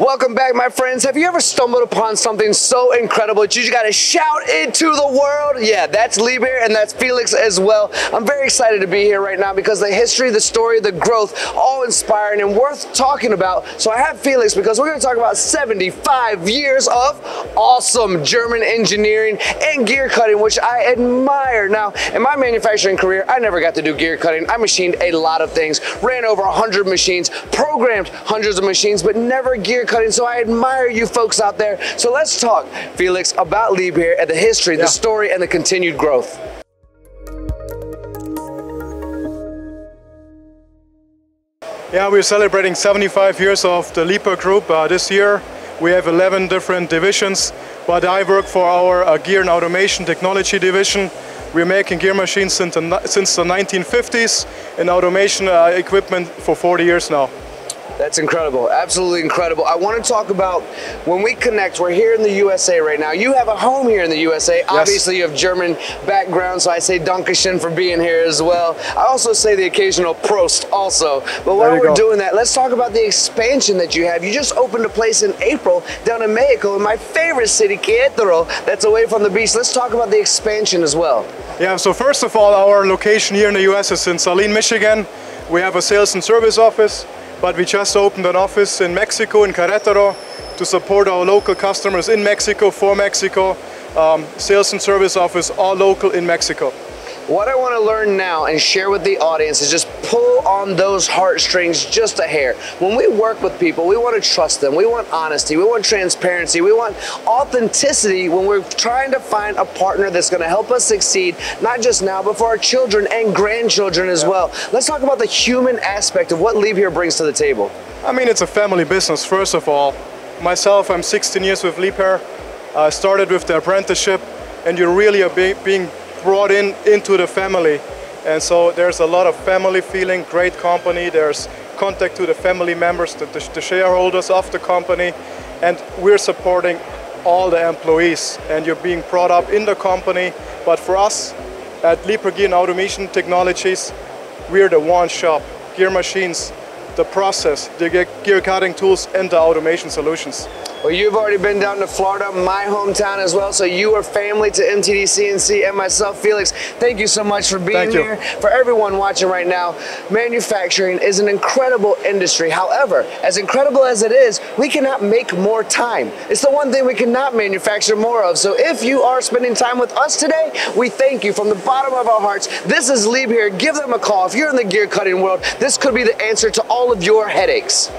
Welcome back, my friends. Have you ever stumbled upon something so incredible that you just gotta shout into the world? Yeah, that's Liebherr and that's Felix as well. I'm very excited to be here right now because the history, the story, the growth, all inspiring and worth talking about. So I have Felix because we're gonna talk about 75 years of awesome German engineering and gear cutting, which I admire. Now, in my manufacturing career, I never got to do gear cutting. I machined a lot of things, ran over 100 machines, programmed hundreds of machines, but never gear cutting. So I admire you folks out there. So let's talk, Felix, about Liebherr and the history, yeah. the story, and the continued growth. Yeah, we're celebrating 75 years of the Liebherr Group uh, this year. We have 11 different divisions, but I work for our uh, Gear and Automation Technology division. We're making gear machines since the, since the 1950s and automation uh, equipment for 40 years now. That's incredible. Absolutely incredible. I want to talk about when we connect, we're here in the USA right now. You have a home here in the USA. Yes. Obviously, you have German background, so I say Dankeschön for being here as well. I also say the occasional Prost also. But while we're go. doing that, let's talk about the expansion that you have. You just opened a place in April down in Mexico, in my favorite city, Querétaro, that's away from the beach. Let's talk about the expansion as well. Yeah, so first of all, our location here in the US is in Saline, Michigan. We have a sales and service office but we just opened an office in Mexico, in Querétaro, to support our local customers in Mexico, for Mexico. Um, sales and service office, all local in Mexico. What I want to learn now and share with the audience is just pull on those heartstrings just a hair. When we work with people, we want to trust them. We want honesty. We want transparency. We want authenticity when we're trying to find a partner that's going to help us succeed, not just now, but for our children and grandchildren as yeah. well. Let's talk about the human aspect of what Liebherr brings to the table. I mean, it's a family business, first of all. Myself, I'm 16 years with Liebherr. I started with the apprenticeship, and you're really are being brought in into the family. And so there's a lot of family feeling, great company. There's contact to the family members, the, the, the shareholders of the company. And we're supporting all the employees and you're being brought up in the company. But for us at Liebherr Automation Technologies, we're the one shop, gear machines, the process, the gear cutting tools and the automation solutions. Well, you've already been down to Florida, my hometown as well, so you are family to MTD CNC and myself, Felix. Thank you so much for being thank here. You. For everyone watching right now, manufacturing is an incredible industry. However, as incredible as it is, we cannot make more time. It's the one thing we cannot manufacture more of. So if you are spending time with us today, we thank you from the bottom of our hearts. This is Liebherr. Give them a call. If you're in the gear cutting world, this could be the answer to all of your headaches.